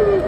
Woo!